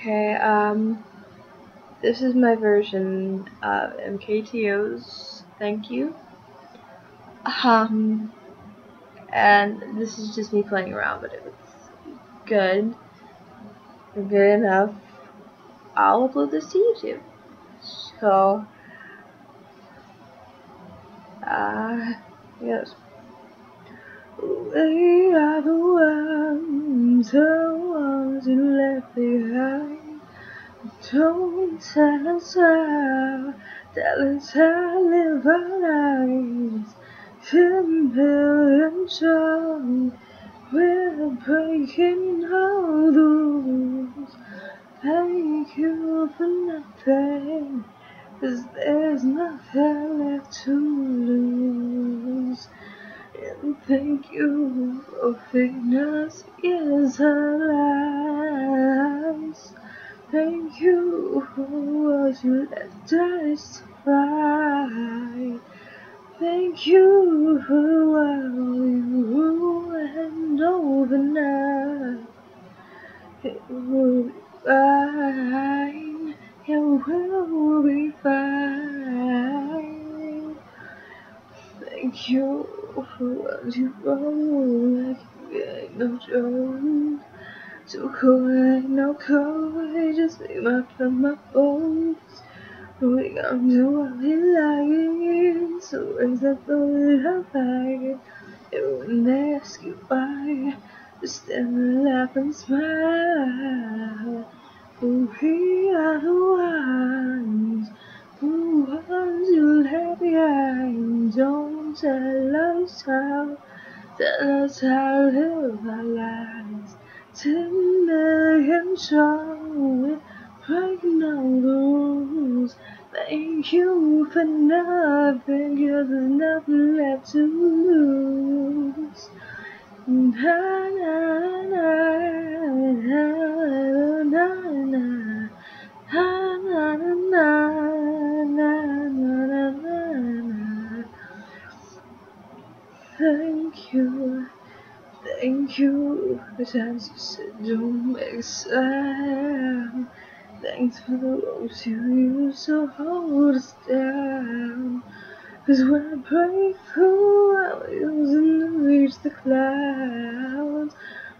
Okay, um, this is my version of MKTO's Thank You. Um, and this is just me playing around, but it's good, good enough, I'll upload this to YouTube. So, uh, yes. We are the ones, the ones you left behind. Don't tell us how, tell us how live our lives. Simple and strong, we're breaking all the rules. Thank you for nothing, cause there's nothing left to lose. Thank you for us years our lives. Thank you for what you left us fight. Thank you for all you and overnight. It will be fine. It will be fine. Thank you for what you wrote like no joke. So cold, no cold, just leave my from my bones. We gon' do what we like, so raise up the little fire. And when they ask you why, just stand and laugh and smile. We are the ones Us how, tell us how to live our lives. Ten million strong, we're breaking all the rules. Thank you for nothing, cause there's nothing left to lose. Na na Thank you, thank you for times you said don't make sound. Thanks for the ropes you used to hold us down. Cause when I break through, I'm using to reach the clouds.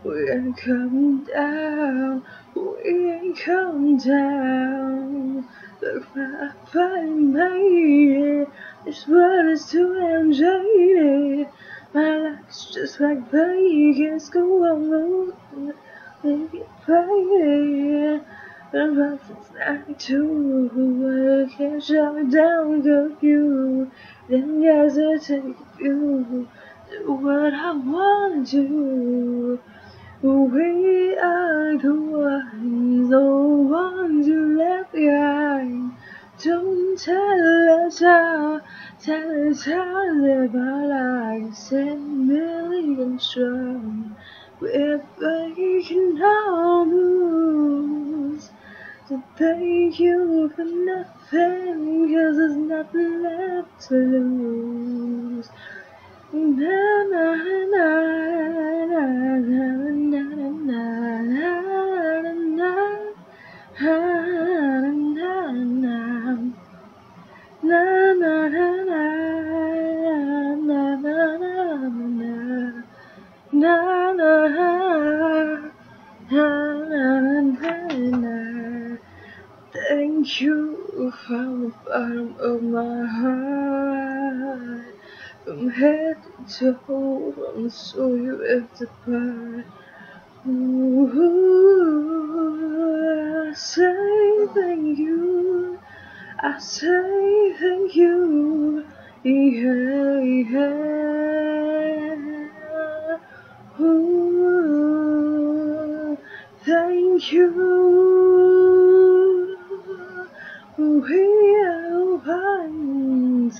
We ain't coming down, we ain't coming down. Look where I find made it. This world is too jaded. My life's just like Vegas, go on, make it faded. And nothing's not true. I can't shut me down, go you. Then guys I take you. Do what I wanna do. We are the ones, the ones tell us how to live our lives. Ten million strong, we're breaking all rules. So thank you for nothing, cause there's nothing left to lose. Na na na na na Thank you from the bottom of my heart, from head to toe, from the soul you ripped apart. Ooh, I say thank you. I say thank you. Yeah, yeah. Ooh, thank you. We are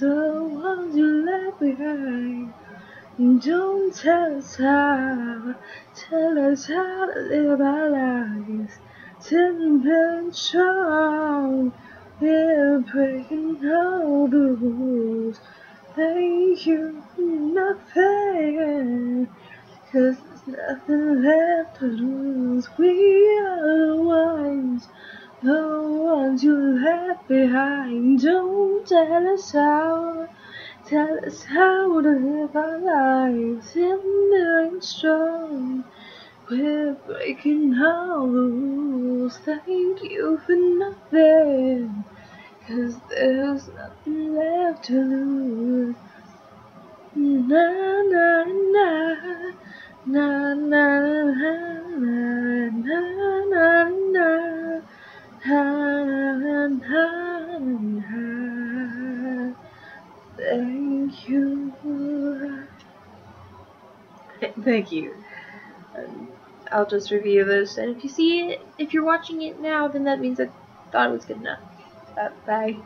the ones you left behind. Don't tell us how, tell us how to live our lives. Ten men strong, we're breaking all the rules. Thank you nothing, cause there's nothing left to lose. We are the ones, left behind. Don't tell us how, tell us how to live our lives in million strong. We're breaking all the rules. Thank you for nothing. Cause there's nothing left to lose. Na na na na na na na Thank you. Um, I'll just review this, and if you see it, if you're watching it now, then that means I thought it was good enough. Uh, bye.